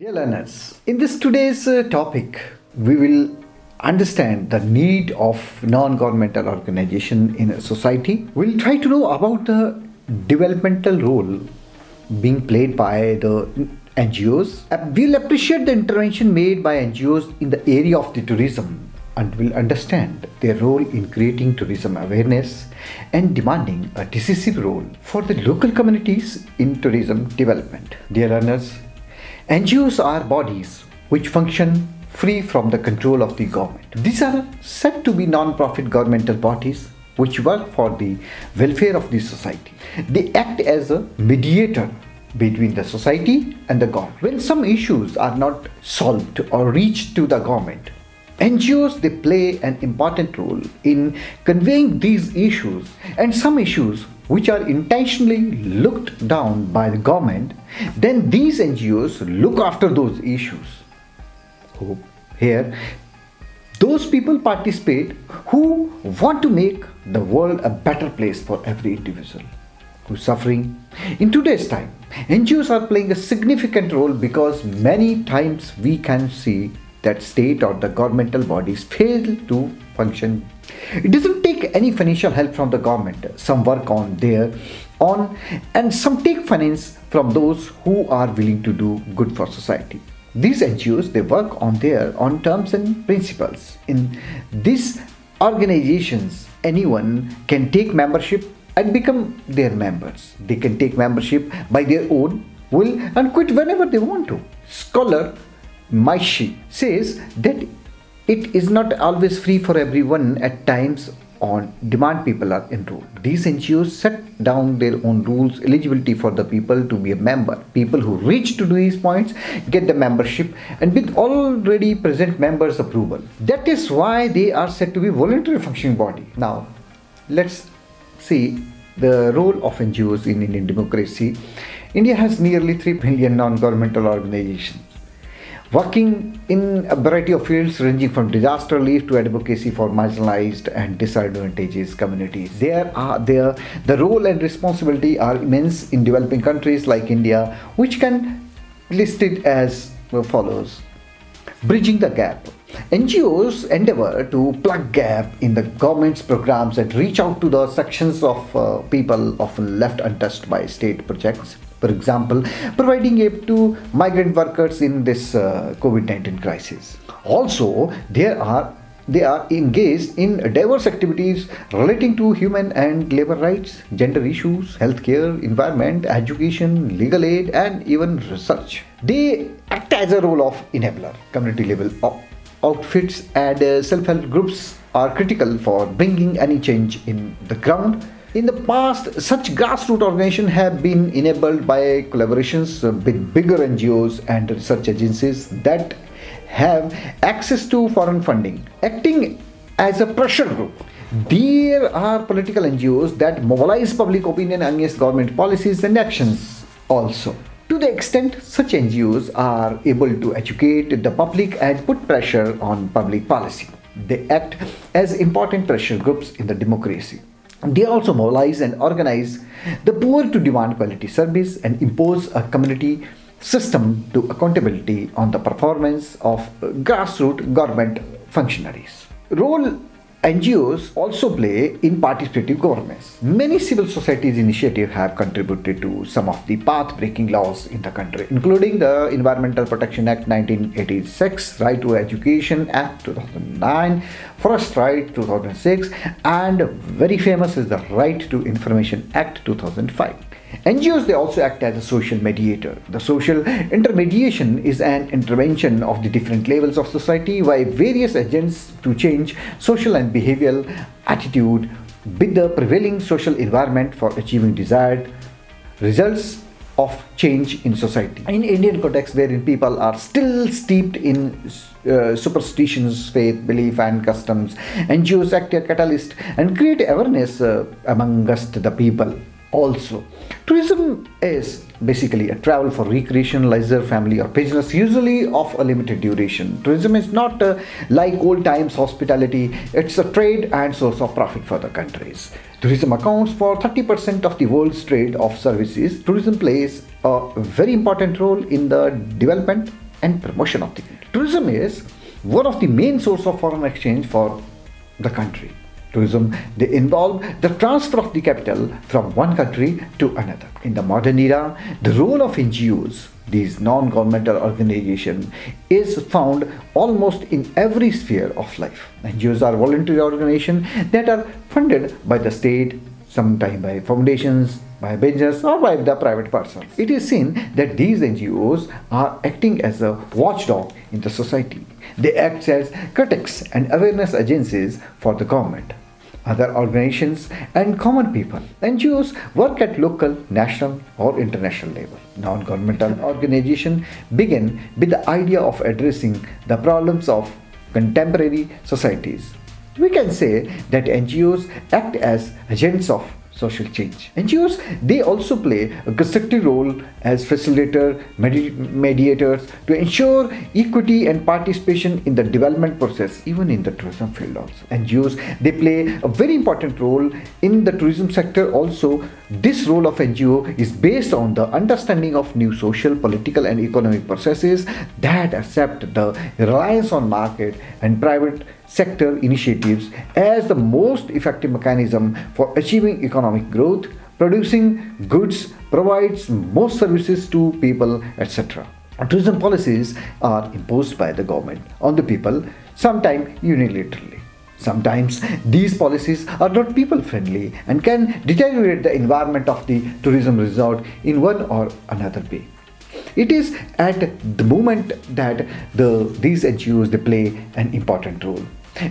Dear learners, in this today's uh, topic, we will understand the need of non-governmental organization in a society. We'll try to know about the developmental role being played by the NGOs. We'll appreciate the intervention made by NGOs in the area of the tourism and will understand their role in creating tourism awareness and demanding a decisive role for the local communities in tourism development. Dear learners, NGOs are bodies which function free from the control of the government. These are said to be non-profit governmental bodies which work for the welfare of the society. They act as a mediator between the society and the government. When some issues are not solved or reached to the government, NGOs they play an important role in conveying these issues and some issues which are intentionally looked down by the government, then these NGOs look after those issues. Oh, here those people participate who want to make the world a better place for every individual who's suffering. In today's time, NGOs are playing a significant role because many times we can see that state or the governmental bodies fail to function. It doesn't take any financial help from the government. Some work on their on and some take finance from those who are willing to do good for society. These NGOs they work on their on terms and principles. In these organizations, anyone can take membership and become their members. They can take membership by their own will and quit whenever they want to. Scholar Maishi says that it is not always free for everyone at times on demand people are enrolled. These NGOs set down their own rules, eligibility for the people to be a member. People who reach to these points get the membership and with already present members approval. That is why they are said to be voluntary functioning body. Now, let's see the role of NGOs in Indian democracy. India has nearly 3 billion non-governmental organizations working in a variety of fields ranging from disaster relief to advocacy for marginalized and disadvantaged communities. There are there the role and responsibility are immense in developing countries like India, which can listed as follows. Bridging the gap. NGOs endeavor to plug gap in the government's programs and reach out to the sections of uh, people often left untouched by state projects for example, providing aid to migrant workers in this uh, COVID-19 crisis. Also, there are they are engaged in diverse activities relating to human and labor rights, gender issues, healthcare, environment, education, legal aid, and even research. They act as a role of enabler, community level outfits, and uh, self-help groups are critical for bringing any change in the ground in the past, such grassroots organizations have been enabled by collaborations with bigger NGOs and research agencies that have access to foreign funding, acting as a pressure group. There are political NGOs that mobilize public opinion against government policies and actions also. To the extent such NGOs are able to educate the public and put pressure on public policy, they act as important pressure groups in the democracy. They also mobilize and organize the poor to demand quality service and impose a community system to accountability on the performance of grassroots government functionaries. Role NGOs also play in participative governance. Many civil societies initiatives have contributed to some of the path-breaking laws in the country, including the Environmental Protection Act 1986, Right to Education Act 2009, Forest Right 2006, and very famous is the Right to Information Act 2005. NGOs they also act as a social mediator. The social intermediation is an intervention of the different levels of society by various agents to change social and behavioral attitude with the prevailing social environment for achieving desired results of change in society. In Indian context, wherein people are still steeped in uh, superstitions, faith, belief, and customs, NGOs act as catalyst and create awareness uh, amongst the people also. Tourism is basically a travel for recreation, leisure, family, or business, usually of a limited duration. Tourism is not uh, like old times hospitality, it's a trade and source of profit for the countries. Tourism accounts for 30% of the world's trade of services. Tourism plays a very important role in the development and promotion of the country. Tourism is one of the main source of foreign exchange for the country. Tourism they involve the transfer of the capital from one country to another. In the modern era, the role of NGOs, these non-governmental organizations, is found almost in every sphere of life. NGOs are voluntary organizations that are funded by the state, sometimes by foundations, by business or by the private persons. It is seen that these NGOs are acting as a watchdog in the society. They act as critics and awareness agencies for the government, other organizations and common people. NGOs work at local, national or international level. Non-governmental organizations begin with the idea of addressing the problems of contemporary societies. We can say that NGOs act as agents of social change. NGOs, they also play a constructive role as facilitator, medi mediators to ensure equity and participation in the development process, even in the tourism field also. NGOs, they play a very important role in the tourism sector also. This role of NGO is based on the understanding of new social, political and economic processes that accept the reliance on market and private sector initiatives as the most effective mechanism for achieving economic growth, producing goods, provides most services to people, etc. Tourism policies are imposed by the government on the people, sometimes unilaterally. Sometimes these policies are not people friendly and can deteriorate the environment of the tourism resort in one or another way. It is at the moment that the, these NGOs they play an important role.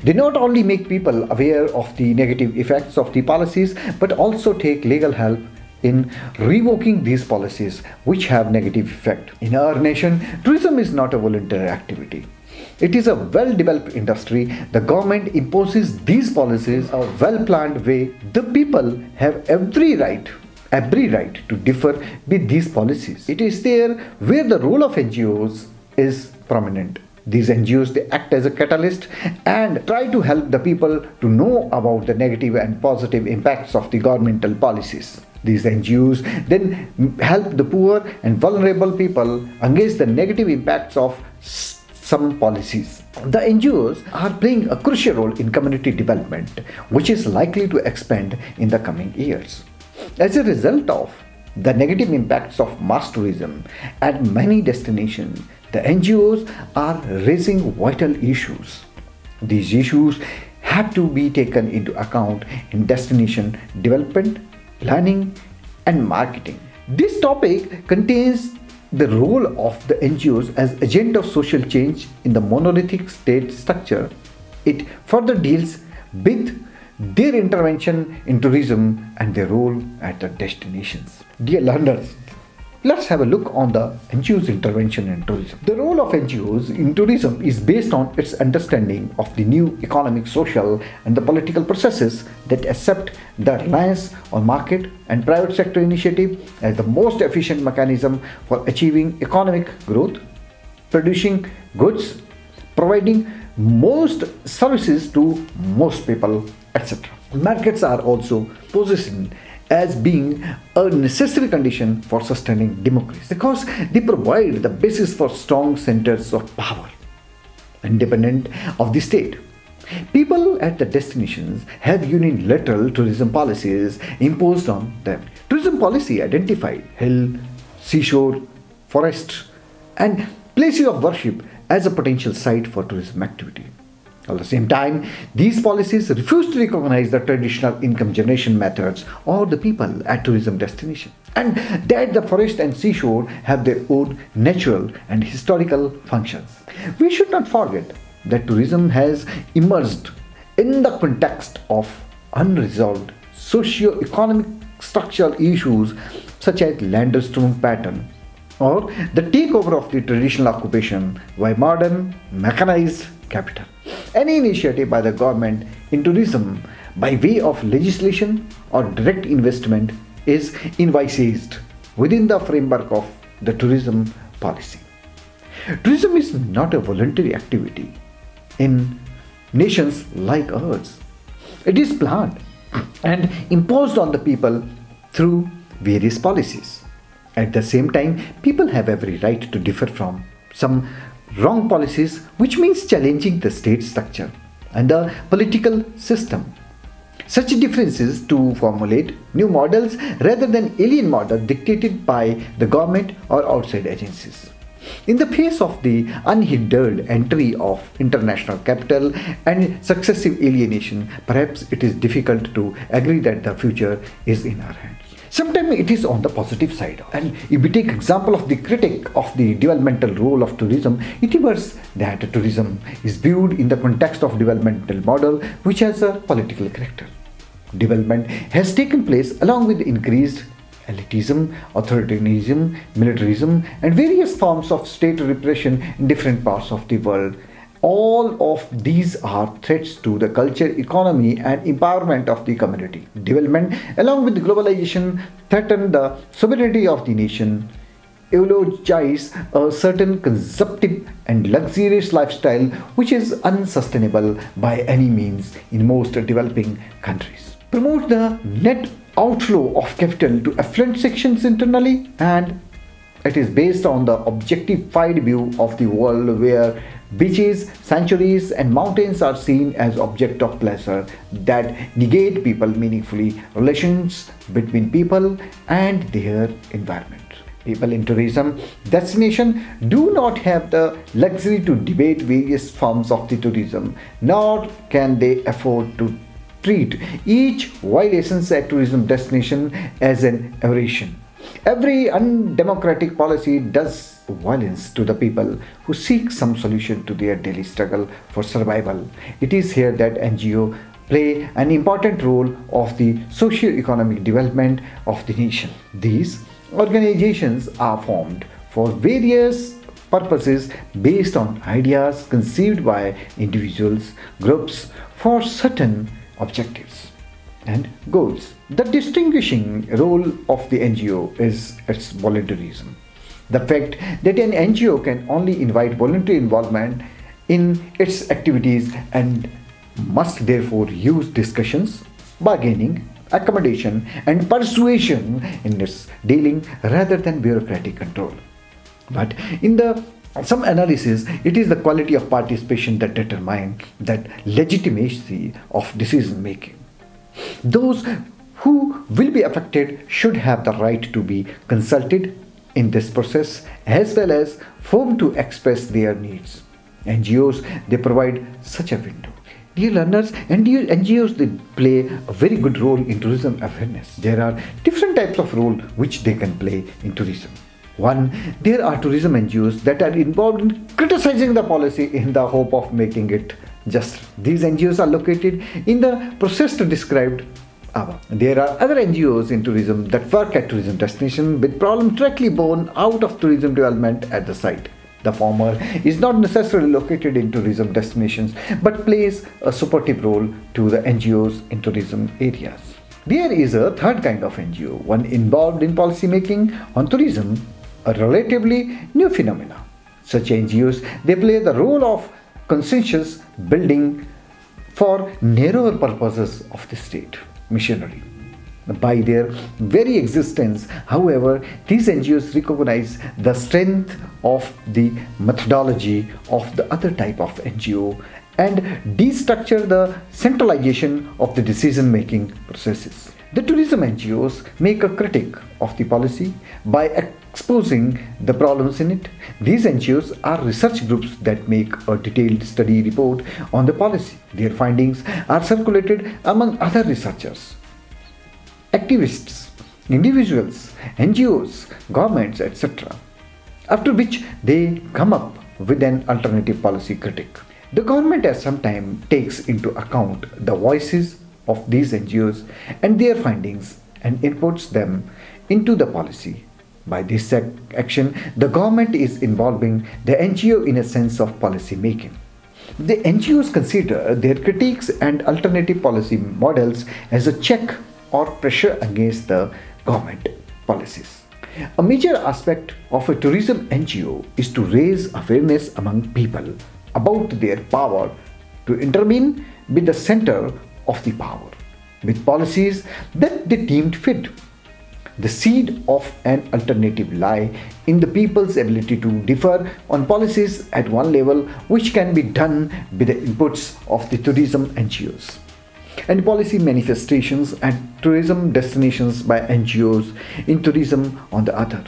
They not only make people aware of the negative effects of the policies but also take legal help in revoking these policies which have negative effect. In our nation, tourism is not a voluntary activity. It is a well-developed industry. The government imposes these policies a well-planned way. The people have every right every right to differ with these policies. It is there where the role of NGOs is prominent. These NGOs they act as a catalyst and try to help the people to know about the negative and positive impacts of the governmental policies. These NGOs then help the poor and vulnerable people against the negative impacts of some policies. The NGOs are playing a crucial role in community development, which is likely to expand in the coming years. As a result of the negative impacts of mass tourism at many destinations, the NGOs are raising vital issues. These issues have to be taken into account in destination development, planning, and marketing. This topic contains the role of the NGOs as agent of social change in the monolithic state structure. It further deals with their intervention in tourism and their role at the destinations. Dear learners, Let's have a look on the NGO's intervention in tourism. The role of NGOs in tourism is based on its understanding of the new economic, social, and the political processes that accept the reliance on market and private sector initiative as the most efficient mechanism for achieving economic growth, producing goods, providing most services to most people, etc. Markets are also positioned as being a necessary condition for sustaining democracy because they provide the basis for strong centers of power independent of the state. People at the destinations have unilateral tourism policies imposed on them. Tourism policy identified hill, seashore, forest, and places of worship as a potential site for tourism activity. At the same time, these policies refuse to recognize the traditional income generation methods or the people at tourism destination. And that the forest and seashore have their own natural and historical functions. We should not forget that tourism has emerged in the context of unresolved socio-economic structural issues such as land use pattern or the takeover of the traditional occupation by modern mechanized capital. Any initiative by the government in tourism by way of legislation or direct investment is envisaged within the framework of the tourism policy. Tourism is not a voluntary activity in nations like ours. It is planned and imposed on the people through various policies. At the same time, people have every right to differ from some wrong policies, which means challenging the state structure and the political system. Such differences to formulate new models rather than alien models dictated by the government or outside agencies. In the face of the unhindered entry of international capital and successive alienation, perhaps it is difficult to agree that the future is in our hands. Sometimes it is on the positive side. And if we take example of the critic of the developmental role of tourism, it emerges that tourism is viewed in the context of developmental model which has a political character. Development has taken place along with increased elitism, authoritarianism, militarism, and various forms of state repression in different parts of the world. All of these are threats to the culture, economy, and empowerment of the community. Development, along with globalization, threaten the sovereignty of the nation, eulogize a certain consumptive and luxurious lifestyle which is unsustainable by any means in most developing countries. Promote the net outflow of capital to affluent sections internally and it is based on the objectified view of the world where beaches, sanctuaries and mountains are seen as object of pleasure that negate people meaningfully relations between people and their environment. People in tourism destination do not have the luxury to debate various forms of the tourism, nor can they afford to treat each violations at tourism destination as an aberration. Every undemocratic policy does violence to the people who seek some solution to their daily struggle for survival. It is here that NGO play an important role of the socio-economic development of the nation. These organizations are formed for various purposes based on ideas conceived by individuals, groups for certain objectives and goals. The distinguishing role of the NGO is its voluntarism. The fact that an NGO can only invite voluntary involvement in its activities and must therefore use discussions, bargaining, accommodation, and persuasion in its dealing rather than bureaucratic control. But in the some analysis, it is the quality of participation that determines that legitimacy of decision making. Those who will be affected should have the right to be consulted in this process as well as form to express their needs. NGOs, they provide such a window. Dear learners, NGOs, they play a very good role in tourism awareness. There are different types of role which they can play in tourism. One, there are tourism NGOs that are involved in criticizing the policy in the hope of making it just. These NGOs are located in the process described There are other NGOs in tourism that work at tourism destination with problems directly born out of tourism development at the site. The former is not necessarily located in tourism destinations but plays a supportive role to the NGOs in tourism areas. There is a third kind of NGO, one involved in policy making on tourism a relatively new phenomena. Such NGOs, they play the role of consensus building for narrower purposes of the state missionary. By their very existence, however, these NGOs recognize the strength of the methodology of the other type of NGO and destructure the centralization of the decision making processes. The tourism NGOs make a critic of the policy by exposing the problems in it. These NGOs are research groups that make a detailed study report on the policy. Their findings are circulated among other researchers, activists, individuals, NGOs, governments, etc. After which they come up with an alternative policy critic. The government at some time takes into account the voices of these NGOs and their findings and inputs them into the policy. By this action, the government is involving the NGO in a sense of policy making. The NGOs consider their critiques and alternative policy models as a check or pressure against the government policies. A major aspect of a tourism NGO is to raise awareness among people about their power to intervene with the center of the power with policies that they deemed fit. The seed of an alternative lie in the people's ability to differ on policies at one level, which can be done with the inputs of the tourism NGOs and policy manifestations at tourism destinations by NGOs in tourism on the other.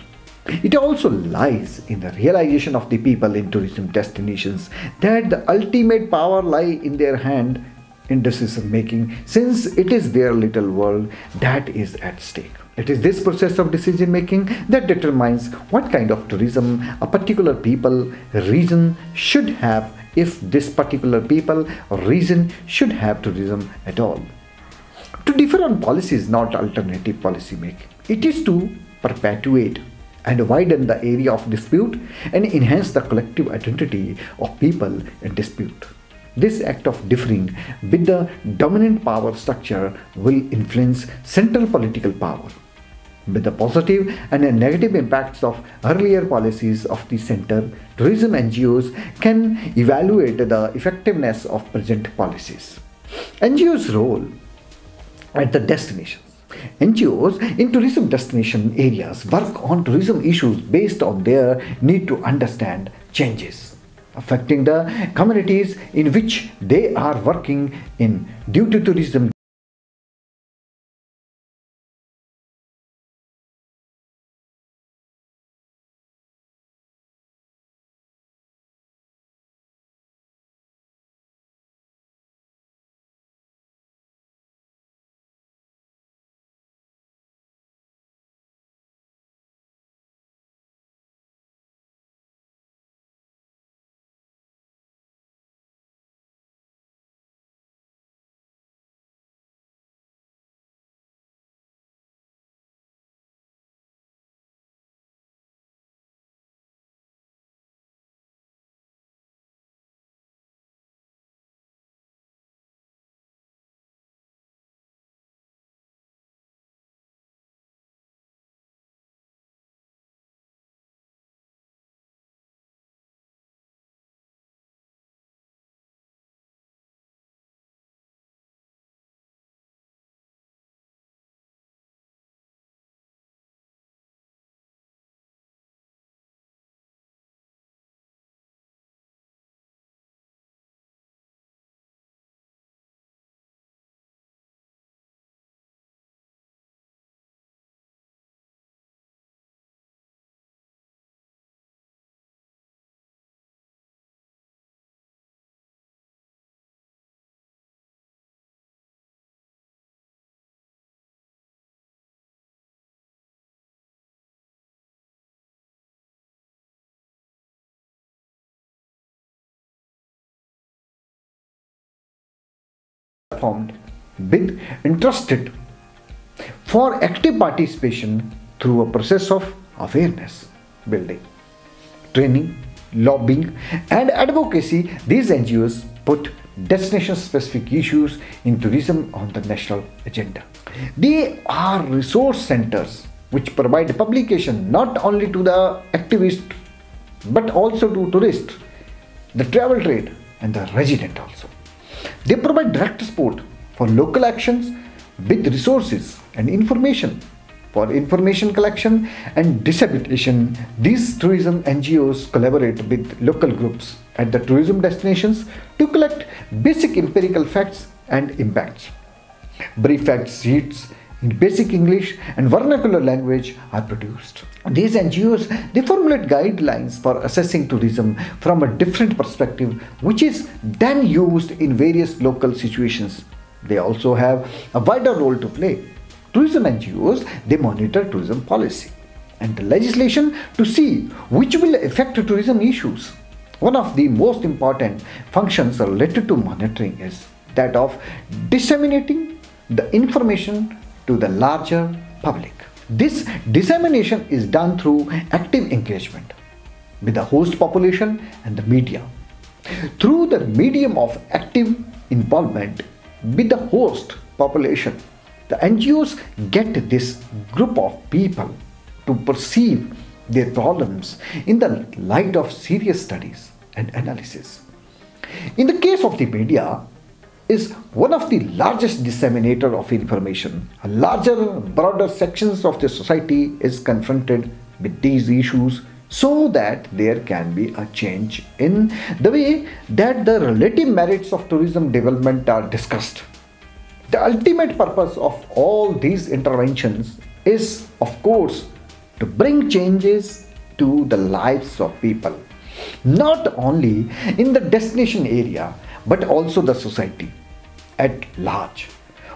It also lies in the realization of the people in tourism destinations that the ultimate power lie in their hand in decision making since it is their little world that is at stake. It is this process of decision making that determines what kind of tourism a particular people region should have if this particular people region should have tourism at all. To differ on policy is not alternative policy making. It is to perpetuate and widen the area of dispute and enhance the collective identity of people in dispute. This act of differing with the dominant power structure will influence central political power. With the positive and the negative impacts of earlier policies of the center, tourism NGOs can evaluate the effectiveness of present policies. NGOs' role at the destinations. NGOs in tourism destination areas work on tourism issues based on their need to understand changes affecting the communities in which they are working in due to tourism formed with interested for active participation through a process of awareness building, training, lobbying, and advocacy. These NGOs put destination specific issues in tourism on the national agenda. They are resource centers which provide publication not only to the activist but also to tourists, the travel trade, and the resident also. They provide direct support for local actions with resources and information. For information collection and dissemination, these tourism NGOs collaborate with local groups at the tourism destinations to collect basic empirical facts and impacts. Brief fact sheets basic English and vernacular language are produced. These NGOs they formulate guidelines for assessing tourism from a different perspective, which is then used in various local situations. They also have a wider role to play. Tourism NGOs they monitor tourism policy and the legislation to see which will affect tourism issues. One of the most important functions related to monitoring is that of disseminating the information to the larger public. This dissemination is done through active engagement with the host population and the media. Through the medium of active involvement with the host population, the NGOs get this group of people to perceive their problems in the light of serious studies and analysis. In the case of the media, is one of the largest disseminator of information. A larger, broader sections of the society is confronted with these issues so that there can be a change in the way that the relative merits of tourism development are discussed. The ultimate purpose of all these interventions is, of course, to bring changes to the lives of people, not only in the destination area but also the society at large,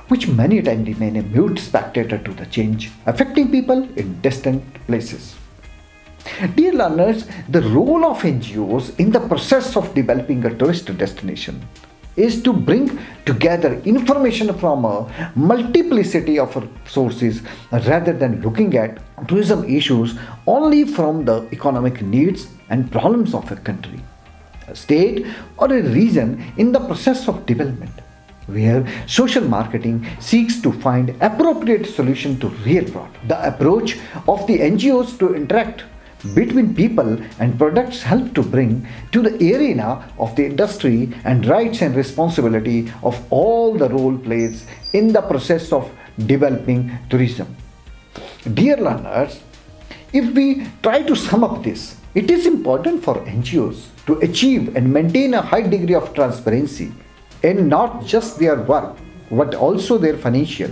which many times remain a mute spectator to the change affecting people in distant places. Dear learners, the role of NGOs in the process of developing a tourist destination is to bring together information from a multiplicity of sources rather than looking at tourism issues only from the economic needs and problems of a country, state, or a region in the process of development where social marketing seeks to find appropriate solution to real problems. The approach of the NGOs to interact between people and products help to bring to the arena of the industry and rights and responsibility of all the role plays in the process of developing tourism. Dear learners, if we try to sum up this, it is important for NGOs to achieve and maintain a high degree of transparency in not just their work but also their financial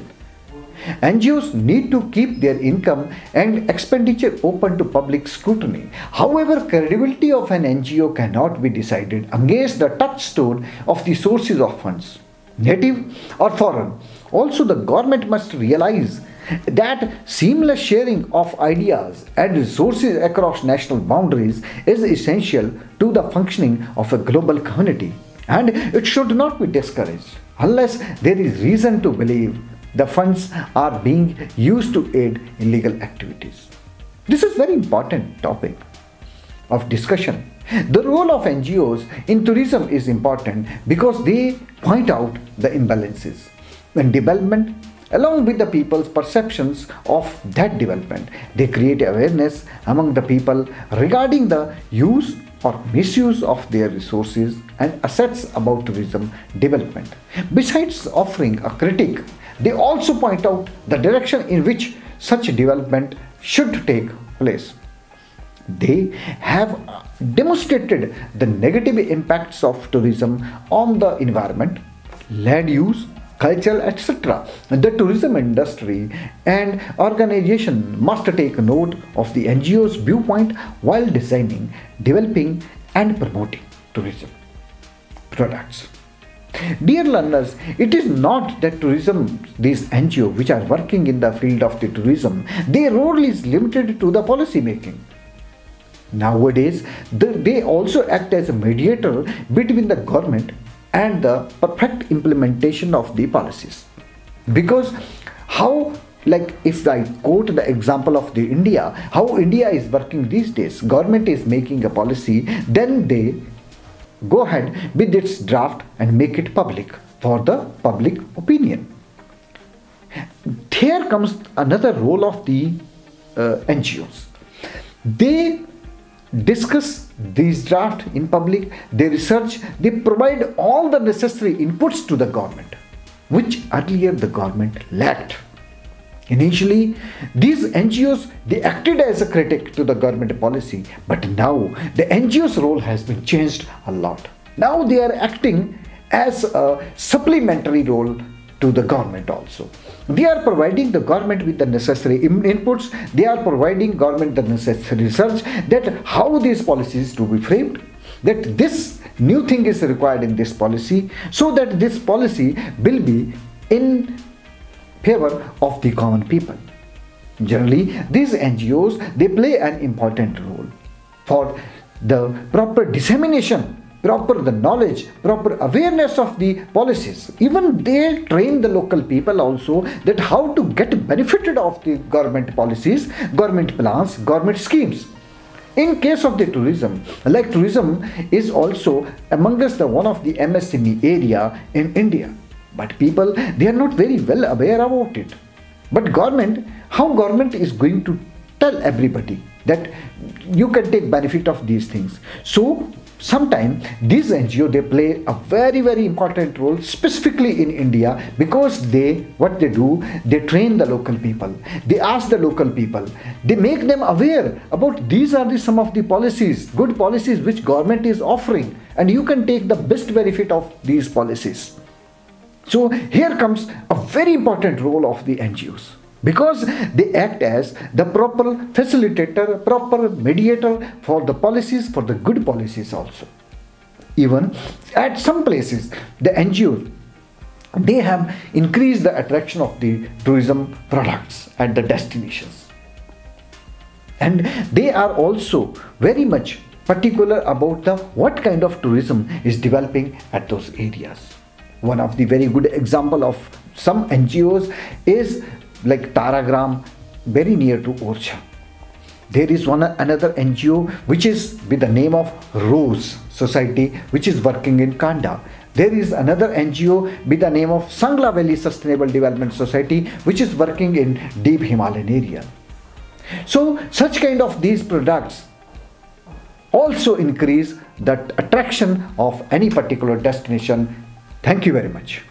NGOs need to keep their income and expenditure open to public scrutiny. However, credibility of an NGO cannot be decided against the touchstone of the sources of funds, native or foreign. Also, the government must realize that seamless sharing of ideas and resources across national boundaries is essential to the functioning of a global community and it should not be discouraged unless there is reason to believe the funds are being used to aid illegal activities. This is very important topic of discussion. The role of NGOs in tourism is important because they point out the imbalances in development along with the people's perceptions of that development. They create awareness among the people regarding the use or misuse of their resources and assets about tourism development. Besides offering a critique they also point out the direction in which such development should take place. They have uh, demonstrated the negative impacts of tourism on the environment, land use, culture, etc. The tourism industry and organization must take note of the NGO's viewpoint while designing, developing, and promoting tourism products. Dear learners, it is not that tourism, these NGO which are working in the field of the tourism, their role is limited to the policy making. Nowadays, they also act as a mediator between the government and the perfect implementation of the policies. Because how like if i quote the example of the india how india is working these days government is making a policy then they go ahead with its draft and make it public for the public opinion. Here comes another role of the uh, NGOs. They discuss these draft in public, they research, they provide all the necessary inputs to the government, which earlier the government lacked. Initially, these NGOs they acted as a critic to the government policy, but now the NGO's role has been changed a lot. Now they are acting as a supplementary role to the government also. They are providing the government with the necessary inputs. They are providing government the necessary research that how these policies to be framed, that this new thing is required in this policy, so that this policy will be in favor of the common people. Generally, these NGOs they play an important role for the proper dissemination proper the knowledge proper awareness of the policies. Even they train the local people also that how to get benefited of the government policies government plans government schemes. In case of the tourism like tourism is also amongst the one of the msme area in india. But people they are not very well aware about it. But government how government is going to tell everybody that you can take benefit of these things? So sometimes these NGO they play a very very important role specifically in India because they what they do they train the local people. They ask the local people. They make them aware about these are the some of the policies good policies which government is offering. And you can take the best benefit of these policies. So here comes a very important role of the NGOs because they act as the proper facilitator, proper mediator for the policies, for the good policies also. Even at some places, the NGOs they have increased the attraction of the tourism products at the destinations. And they are also very much particular about the what kind of tourism is developing at those areas. One of the very good example of some NGOs is like Taragram, very near to Orchha. There is one another NGO which is with the name of Rose Society, which is working in Kanda. There is another NGO with the name of Sangla Valley Sustainable Development Society, which is working in deep Himalayan area. So, such kind of these products also increase that attraction of any particular destination. Thank you very much.